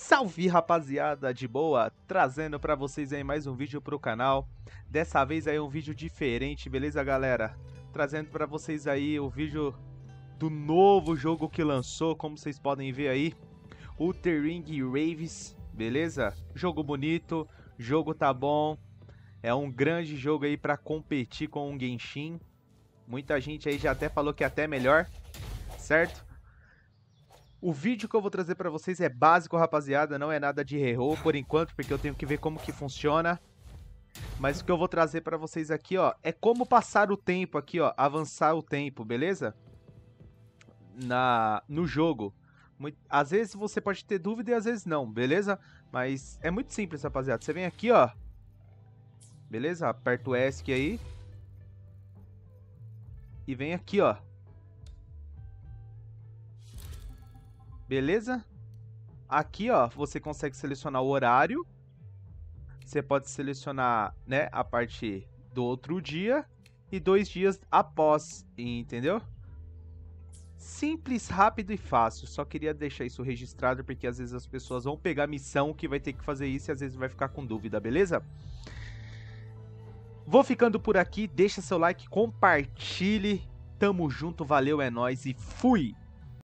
Salve rapaziada, de boa? Trazendo pra vocês aí mais um vídeo pro canal Dessa vez aí um vídeo diferente, beleza galera? Trazendo pra vocês aí o vídeo do novo jogo que lançou, como vocês podem ver aí Ultra Ring Raves, beleza? Jogo bonito, jogo tá bom É um grande jogo aí pra competir com um Genshin Muita gente aí já até falou que é até melhor, certo? O vídeo que eu vou trazer para vocês é básico, rapaziada, não é nada de reroll por enquanto, porque eu tenho que ver como que funciona. Mas o que eu vou trazer para vocês aqui, ó, é como passar o tempo aqui, ó, avançar o tempo, beleza? Na no jogo. Muito, às vezes você pode ter dúvida e às vezes não, beleza? Mas é muito simples, rapaziada. Você vem aqui, ó. Beleza? Aperta o ESC aí. E vem aqui, ó. Beleza? Aqui, ó, você consegue selecionar o horário. Você pode selecionar, né, a parte do outro dia e dois dias após, entendeu? Simples, rápido e fácil. Só queria deixar isso registrado porque às vezes as pessoas vão pegar missão que vai ter que fazer isso e às vezes vai ficar com dúvida, beleza? Vou ficando por aqui, deixa seu like, compartilhe. Tamo junto, valeu, é nóis e fui!